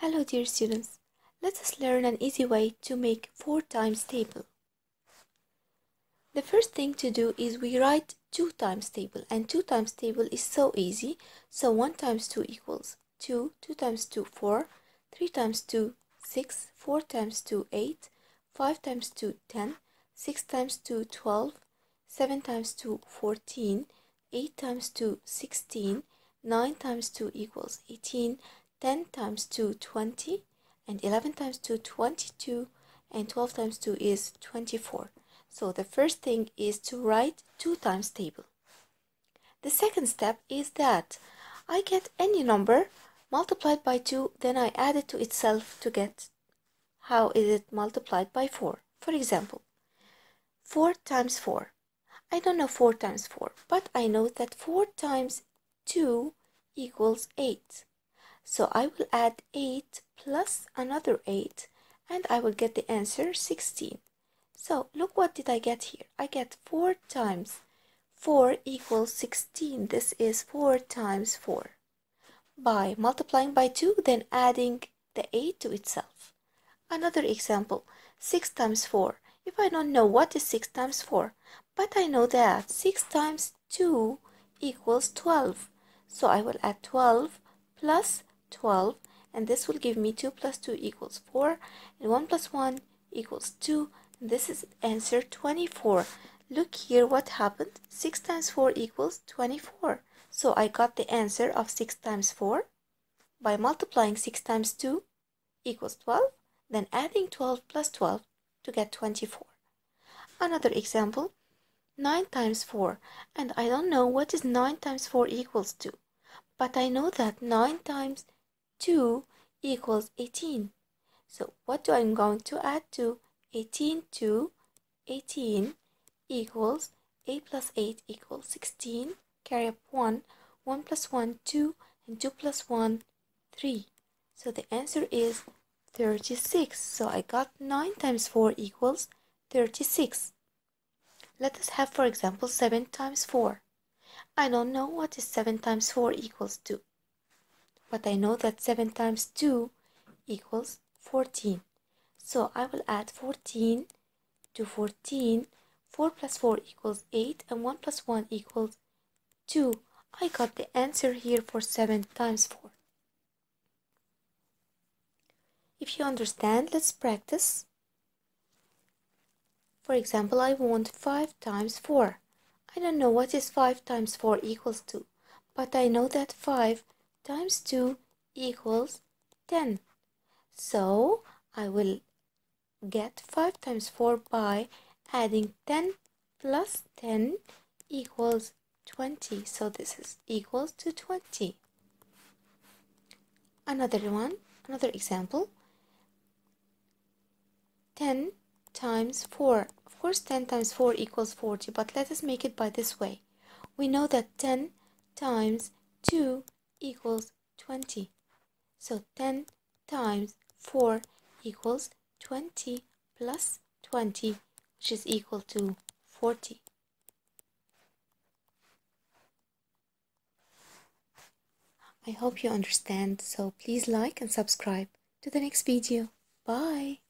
Hello dear students, let us learn an easy way to make 4 times table. The first thing to do is we write 2 times table and 2 times table is so easy. So 1 times 2 equals 2, 2 times 2 4, 3 times 2 6, 4 times 2 8, 5 times 2 10, 6 times 2 12, 7 times 2 14, 8 times 2 16, 9 times 2 equals 18, 10 times 2 20 and 11 times 2 22 and 12 times 2 is 24 so the first thing is to write 2 times table. The second step is that I get any number multiplied by 2 then I add it to itself to get how is it multiplied by 4 for example 4 times 4 I don't know 4 times 4 but I know that 4 times 2 equals 8 so I will add 8 plus another 8 and I will get the answer 16. So look what did I get here. I get 4 times 4 equals 16. This is 4 times 4. By multiplying by 2 then adding the 8 to itself. Another example 6 times 4. If I don't know what is 6 times 4 but I know that 6 times 2 equals 12. So I will add 12 plus 12 and this will give me 2 plus 2 equals 4 and 1 plus 1 equals 2 this is answer 24 look here what happened? 6 times 4 equals 24 so I got the answer of 6 times 4 by multiplying 6 times 2 equals 12 then adding 12 plus 12 to get 24 another example 9 times 4 and I don't know what is 9 times 4 equals to but I know that 9 times 2 equals 18. So what do I'm going to add to 18 to 18 equals 8 plus 8 equals 16. Carry up 1. 1 plus 1, 2. And 2 plus 1, 3. So the answer is 36. So I got 9 times 4 equals 36. Let us have, for example, 7 times 4. I don't know what is 7 times 4 equals to but I know that 7 times 2 equals 14. So I will add 14 to 14. 4 plus 4 equals 8 and 1 plus 1 equals 2. I got the answer here for 7 times 4. If you understand, let's practice. For example, I want 5 times 4. I don't know what is 5 times 4 equals to, but I know that 5 times 2 equals 10. So I will get 5 times 4 by adding 10 plus 10 equals 20. So this is equals to 20. Another one, another example. 10 times 4. Of course 10 times 4 equals 40, but let us make it by this way. We know that 10 times 2 equals 20. So 10 times 4 equals 20 plus 20, which is equal to 40. I hope you understand, so please like and subscribe to the next video. Bye!